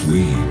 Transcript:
Sweet.